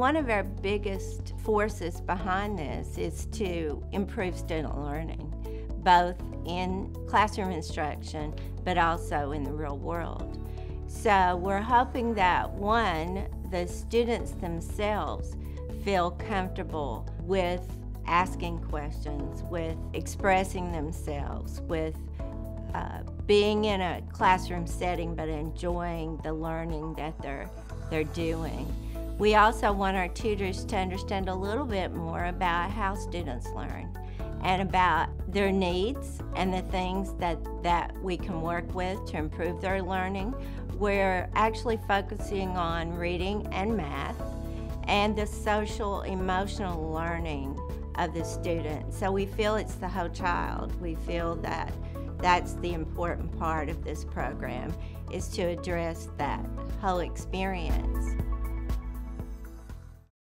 one of our biggest forces behind this is to improve student learning, both in classroom instruction but also in the real world. So we're hoping that one, the students themselves feel comfortable with asking questions, with expressing themselves, with uh, being in a classroom setting but enjoying the learning that they're, they're doing. We also want our tutors to understand a little bit more about how students learn and about their needs and the things that, that we can work with to improve their learning. We're actually focusing on reading and math and the social emotional learning of the student. So we feel it's the whole child. We feel that that's the important part of this program is to address that whole experience.